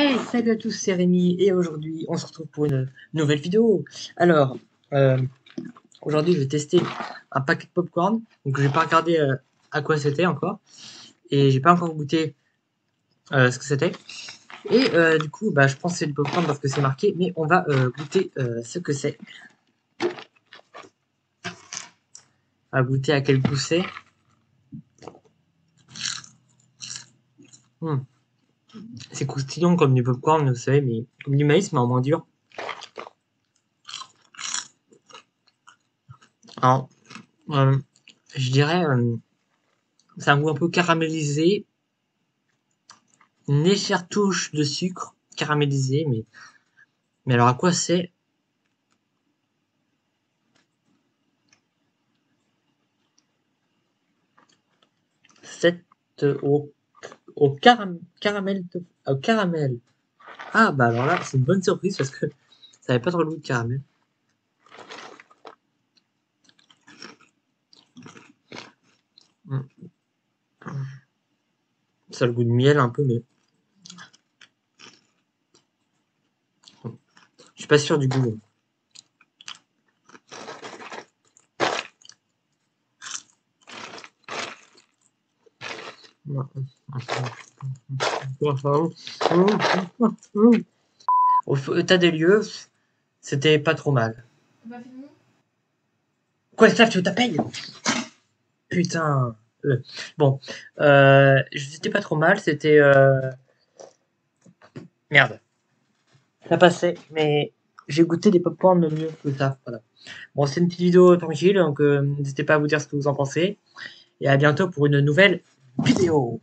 Hey, salut à tous, c'est Rémi et aujourd'hui on se retrouve pour une nouvelle vidéo. Alors, euh, aujourd'hui je vais tester un paquet de popcorn. Donc je vais pas regarder euh, à quoi c'était encore et j'ai pas encore goûté euh, ce que c'était. Et du coup, bah, je pense que c'est du popcorn parce que c'est marqué, mais on va goûter ce que c'est. On va goûter à quel goût c'est. Hmm. C'est croustillant comme du popcorn, vous savez, mais comme du maïs, mais en moins dur. Alors, euh, je dirais, euh, c'est un goût un peu caramélisé, une légère touche de sucre caramélisé, mais, mais alors à quoi c'est? Cette eau au caramel, au caramel. Ah bah alors là, c'est une bonne surprise parce que ça n'avait pas trop le goût de caramel. Ça a le goût de miel un peu, mais je suis pas sûr du goût. Au état des lieux, c'était pas trop mal. Quoi, ça, tu veux ta paye? Putain. Euh, bon, euh, c'était pas trop mal, c'était... Euh... Merde. Ça passait, mais j'ai goûté des popcorn de mieux que ça. Voilà. Bon, c'est une petite vidéo tranquille, donc euh, n'hésitez pas à vous dire ce que vous en pensez. Et à bientôt pour une nouvelle vidéo.